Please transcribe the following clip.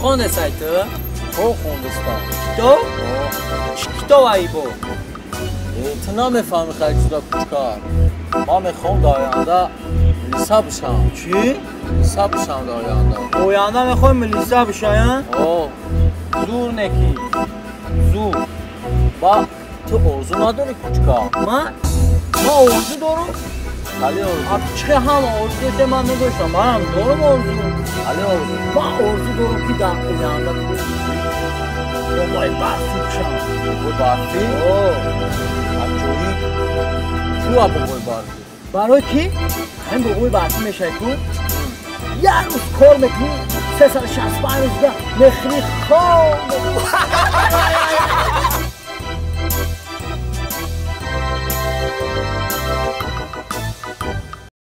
خونه سایتو تو خوندستان تو کتاب ای بو تو نمی‌فهمی خیلی چیزا کوچکار ما می‌خوام در آینده لیسا بشم چی؟ لیسا بشم در آینده اویانده می‌خوای ملیسا بشاین؟ اوه زور نکی زور با تو ارزو نداری کوچکار من؟ ما ارزو دارم؟ خیلی ارزو آب چه هم ارزو که من نداشتم من هم دارم ارزو خیلی ارزو من ارزو دارم که در اویانده کنم بابای برفی بشم بگوی برفی اوه همجوری چو ها بگوی برفی برای کی؟ همین بابای برفی میشه تو؟ یه روز کار می‌کنی سه سال شست روز ده مخری خام